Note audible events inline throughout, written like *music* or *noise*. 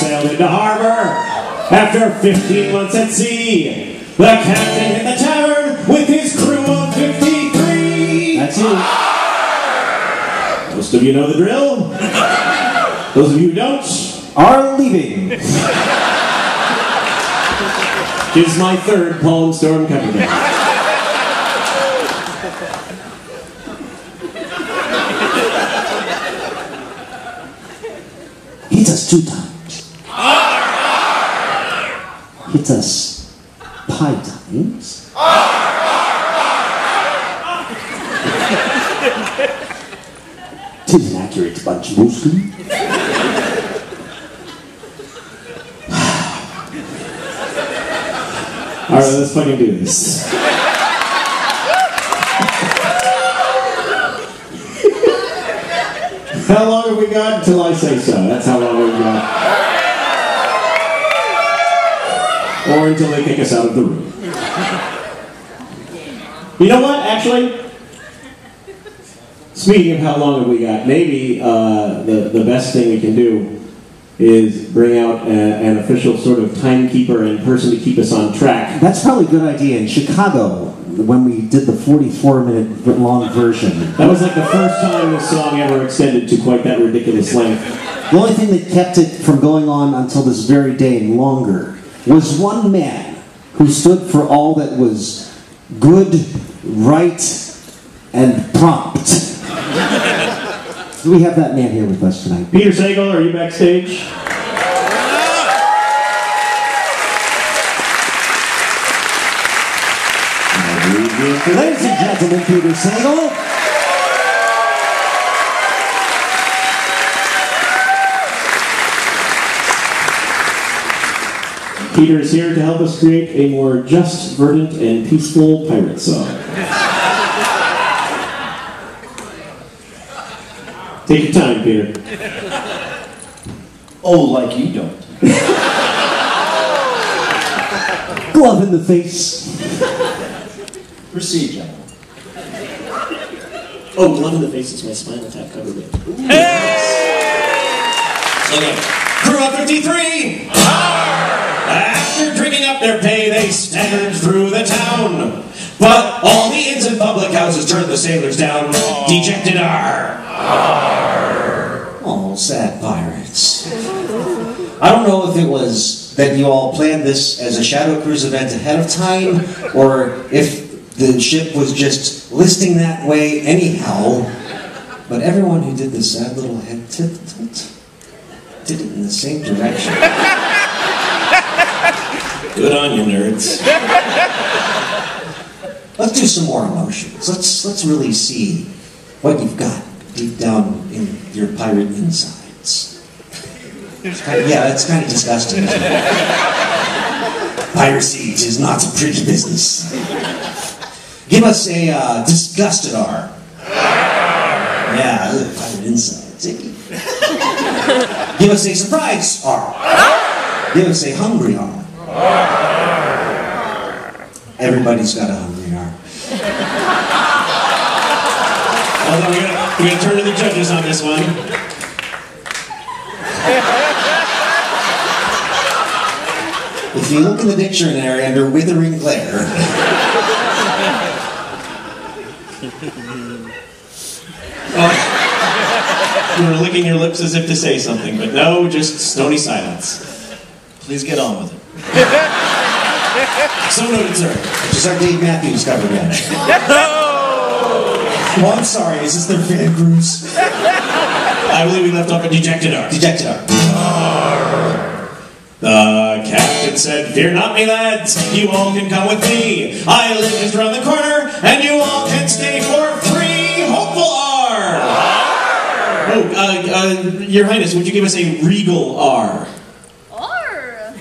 Sailed into harbor after 15 months at sea. The captain hit the tavern with his crew of 53. That's you. Most of you know the drill. Those of you who don't, Are leaving. is my third Palm Storm cover Hit us two times. Hit us pi times. Tis an accurate bunch mostly. *sighs* All right, let's fucking do this. How long have we got until I say so? That's how long we've got. Or until they kick us out of the room. You know what, actually? Speaking of how long have we got, maybe uh, the, the best thing we can do is bring out a, an official sort of timekeeper and person to keep us on track. That's probably a good idea. In Chicago, when we did the 44 minute long version, That was like the first time this song ever extended to quite that ridiculous length. the only thing that kept it from going on until this very day and longer was one man who stood for all that was good, right, and prompt. *laughs* Do we have that man here with us tonight? Peter Sagal, are you backstage? Ladies and gentlemen, Peter Sagal. Peter is here to help us create a more just, verdant, and peaceful pirate song. Take your time, Peter. Oh, like you don't. *laughs* Glove in the face. Proceed, gentlemen. Oh, Glove in the Face is my Spinal Tap cover band. Okay. Crew of 53! After drinking up their pay, they staggered through the town. But all the inns and public houses turned the sailors down. Dejected are. Oh, sad pirates. I don't know if it was that you all planned this as a Shadow Cruise event ahead of time, or if the ship was just listing that way anyhow. But everyone who did this sad little head tilt tilt did it in the same direction. Good on you, nerds. Let's do some more emotions. Let's let's really see what you've got deep down in your pirate insides. Kind of- yeah, it's kind of disgusting. Piracy is not a pretty business. Give us a uh, disgusted R. Yeah, pirate insides. icky. Give us a surprise R. Give us a hungry R. Everybody's got a hungry R. Although we're gonna, we're gonna turn to the judges on this one. If you look in the dictionary under withering glare, You were licking your lips as if to say something, but no, just stony silence. please get on with it. So noted, sir. Just our Dave Matthews cover band. Oh! oh, I'm sorry. Is this their fan cruise? I believe we left off at Dejected Art. Dejected Art. The captain said, Fear not, me lads, you all can come with me. I live just around the corner, and you all can uh, uh, Your Highness, would you give us a regal R? Or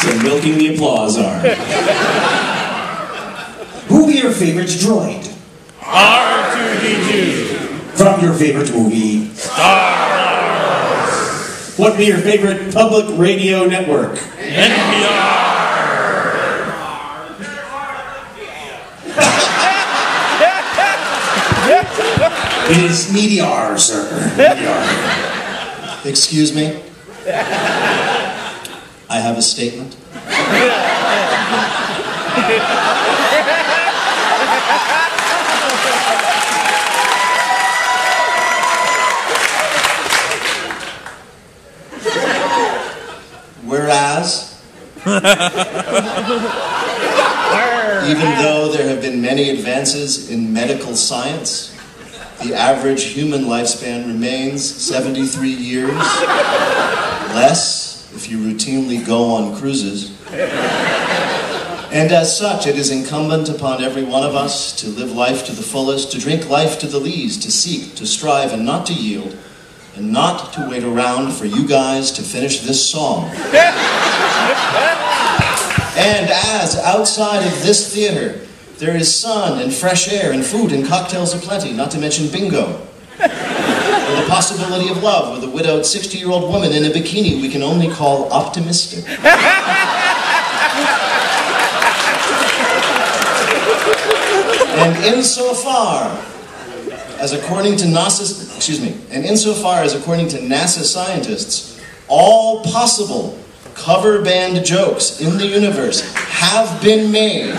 So milking the applause R. Who be your favorite droid? R2D2. from your favorite movie. What be your favorite public radio network? NPR. It is Meteor, sir. Meteor. Excuse me? I have a statement. *laughs* *laughs* Even though there have been many advances in medical science, the average human lifespan remains 73 years, less if you routinely go on cruises. And as such, it is incumbent upon every one of us to live life to the fullest, to drink life to the lees, to seek, to strive, and not to yield, and not to wait around for you guys to finish this song. And as outside of this theater, there is sun and fresh air and food and cocktails aplenty, not to mention bingo. Or the possibility of love with a widowed 60 year old woman in a bikini we can only call optimistic. and insofar as according to NASA, excuse me, and insofar as according to NASA scientists, all possible cover band jokes in the universe have been made.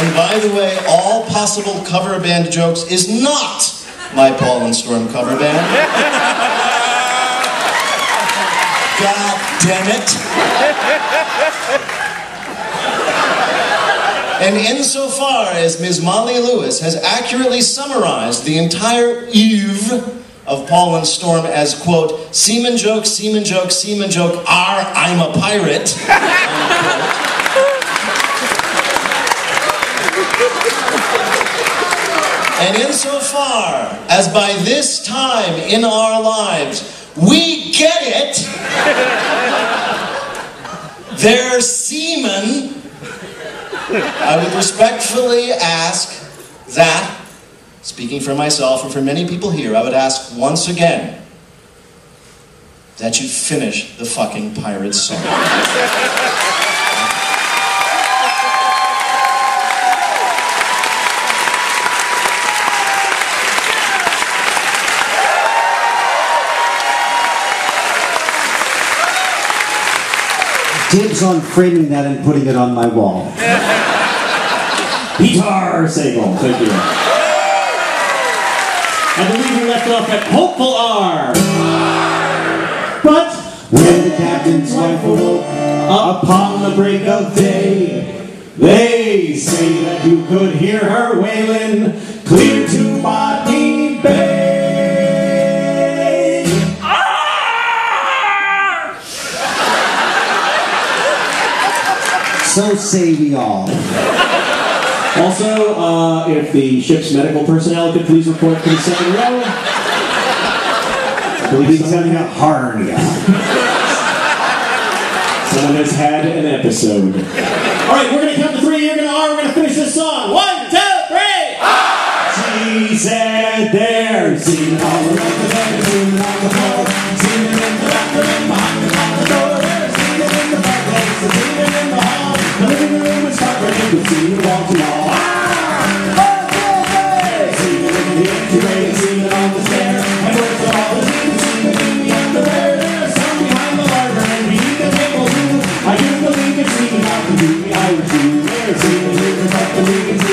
And by the way, all possible cover band jokes is not my Paul and Storm cover band. God damn it. And insofar as Ms. Molly Lewis has accurately summarized the entire oeuvre of Paul and Storm as, quote, semen joke, semen joke, semen joke, R, I'm a pirate. *laughs* and insofar as by this time in our lives we get it, their semen I would respectfully ask that, speaking for myself and for many people here, I would ask once again that you finish the fucking pirate song. Dibs on framing that and putting it on my wall. *laughs* Peter Sagal, thank you. I believe we left off at Hopeful R. But When the captain's wife awoke upon the break of day, they say that you could hear her wailing clear to Botany Bay. Ah! so say we all. Also, uh, if the ship's medical personnel could please report to the second row. I believe He's someone, having a hernia. someone has had an episode. All right, we're going to count to three. You're going to R. We're going to finish this song. One, two, three. She said there, seen all around the seen on the It here, but the we